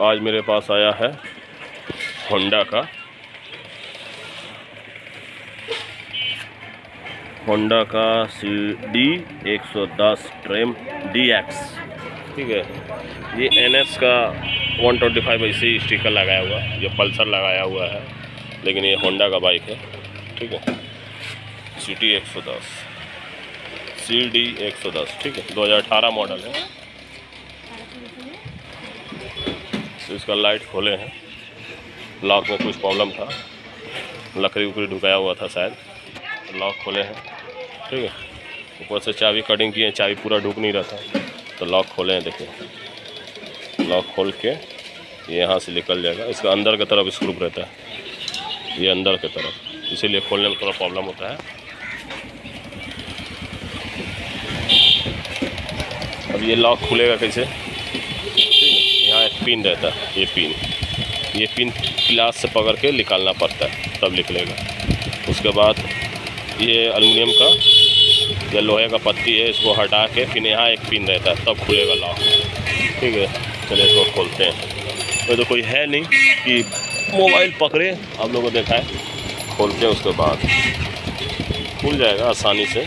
आज मेरे पास आया है होंडा का। होंडा का सी डी एक सौ दस ट्रेम डी एक्स ठीक है। ये एन एस का वन ट्वेंटी फाइव ऐसे स्टिकर लगाया हुआ है ये पल्सर लगाया हुआ है, लेकिन ये होंडा का बाइक है। ठीक है। सी टी एक सौ दस। सी डी एक सौ दस। ठीक है। दो हज़ार अठारह मॉडल है। तो इसका लाइट खोले हैं। लॉक में कुछ प्रॉब्लम था। लकड़ी उकड़ी ढुकाया हुआ था शायद। तो लॉक खोले हैं। ठीक है। ऊपर से चाबी कटिंग किए चाबी पूरा ढुक नहीं रहा था। तो लॉक खोले हैं, देखिए। लॉक खोल के यहाँ से निकल जाएगा। इसका अंदर की तरफ़ स्क्रू रहता है। ये अंदर की तरफ़। इसीलिए खोलने में थोड़ा प्रॉब्लम होता है। अब ये लॉक खुलेगा कैसे? पिन रहता है ये पिन। ये पिन क्लास से पकड़ के निकालना पड़ता है तब निकलेगा। उसके बाद ये एलुमिनियम का या लोहे का पत्ती है इसको हटा के फिर यहाँ एक पिन रहता है तब खुलेगा लॉक ठीक है चलिए इसको खोलते हैं। तो, तो कोई है नहीं कि मोबाइल पकड़े आप लोगों को देखा है। खोलते हैं उसके बाद। खुल जाएगा आसानी से।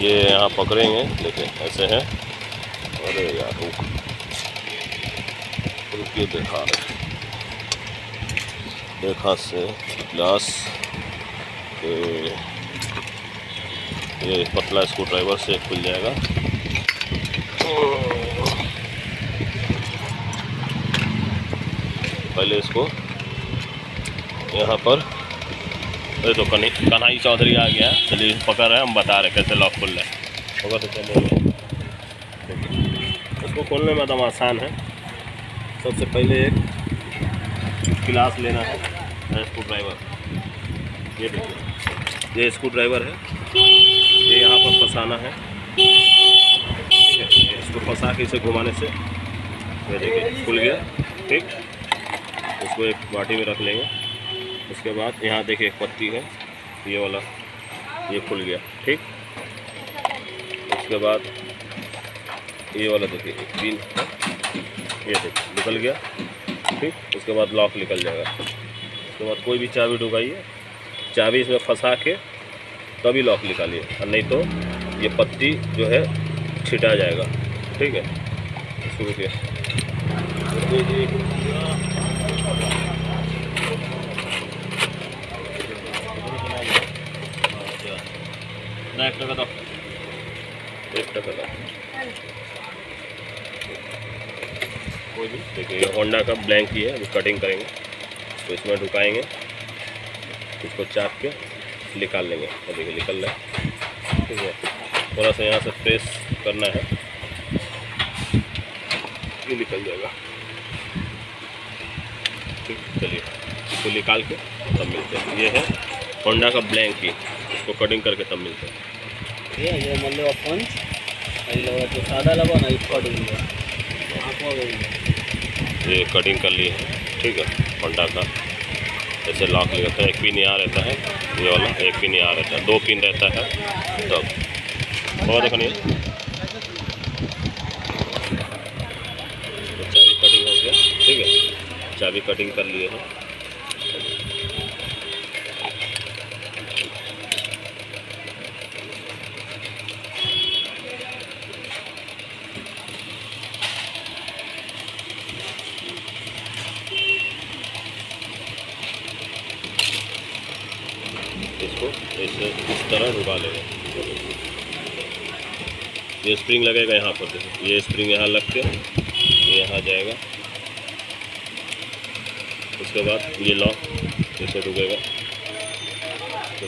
ये यहाँ पकड़ेंगे देखिए ऐसे है। अरे यार रुकिए, देखा। देखा से ग्लास ये पतला स्क्रू ड्राइवर से खुल जाएगा। पहले इसको यहाँ पर अरे तो कन्ही कन्हई चौधरी आ गया। चलिए, पकड़ रहे हैं, हम बता रहे कैसे लॉक खुल रहे हैं होगा तो चलो इसको खोलने में एकदम आसान है। सबसे पहले एक गिलास लेना है स्क्रू ड्राइवर ये देखिए, ये स्क्रू ड्राइवर है। ये यहाँ पर फंसाना है। इसको फंसा के इसे घुमाने से। ये देखिए, खुल गया। ठीक, इसको एक बाटी में रख लेंगे। उसके बाद यहाँ देखिए, एक पत्ती है, ये वाला, ये खुल गया। ठीक, उसके बाद ये वाला देखिए पिन ये देखिए, निकल गया। ठीक, उसके बाद लॉक निकल जाएगा। उसके बाद कोई भी चाबी डुबाइए। चाबी इसमें फंसा के तभी लॉक निकालिए। और नहीं तो ये पत्ती जो है, छिटा जाएगा। ठीक है? इसको रुकिए टका दो कोई भी देखिए होंडा का ब्लैंक ही है, अभी कटिंग करेंगे। तो इसमें ढुकाएँगे इसको चाप के निकाल लेंगे। और देखिए, निकल रहा ठीक है, थोड़ा सा यहाँ से प्रेस करना है। ये निकल जाएगा। ठीक, चलिए, इसको निकाल के तब मिलते हैं। ये है होंडा का ब्लैंक ही, इसको कटिंग करके तब मिलते हैं। ये ये मल्ले पंच। जो सादा कटिंग ये कटिंग कर ली है, ठीक है, पंडा का। ऐसे लॉक लगाता है एक पिन यहाँ रहता है, ये वाला, एक पिन यहाँ रहता है, दो पिन रहता है तब और देखो नहीं। तो चाबी कटिंग हो गया, ठीक है। चाबी कटिंग कर लिए हैं। इस तरह लेगा। ये स्प्रिंग लगेगा यहाँ पर, देखो। ये स्प्रिंग यहाँ लग के, ये यहाँ जाएगा। उसके बाद ये लॉक ऐसे रुकेगा तो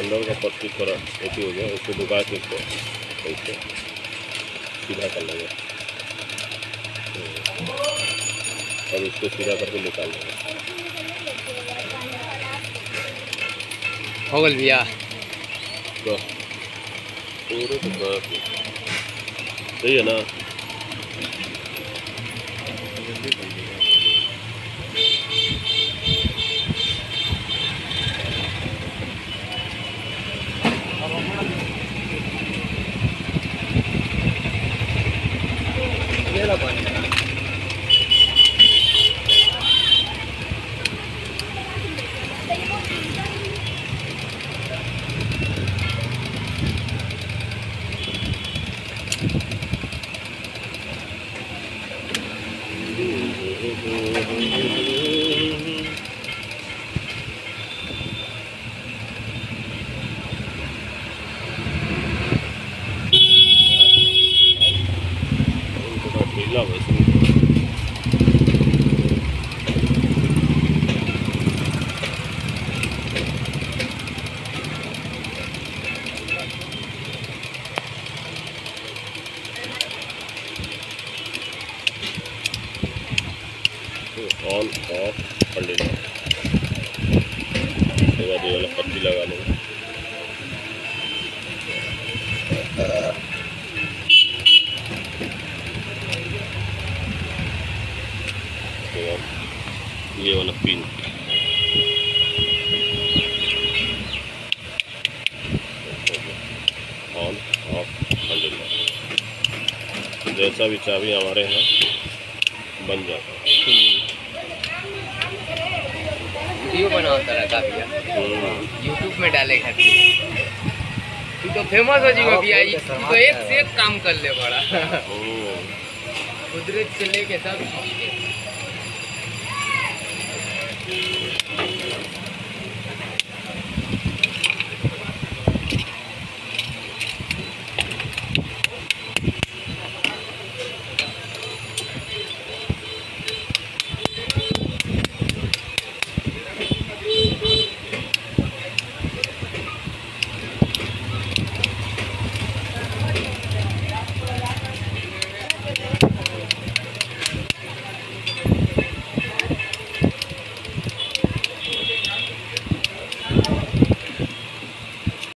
अंदर का थोड़ा ऐसी हो। गया उसको दुका के इसको ऐसे सीधा कर लेंगे। हम्म। अब इसको सीधा करके निकाल लेंगे। हो गल भैया। तो पूरे तो सही है ना? थोड़ा ढीला ऑन ऑफ़ कर लेना उसके बाद ये वाला पट्टी लगा बाद ये वाला पिन ऑन ऑफ़ कर लेना जैसा भी चाबी हमारे यहाँ बन जाता है। वीडियो बनाता रहता भैया। यूट्यूब में डाले खाती तू तो फ़ेमस हो जीवा भैया ई तू तो एक से एक काम कर ले बड़ा। कुदरत से लेके सब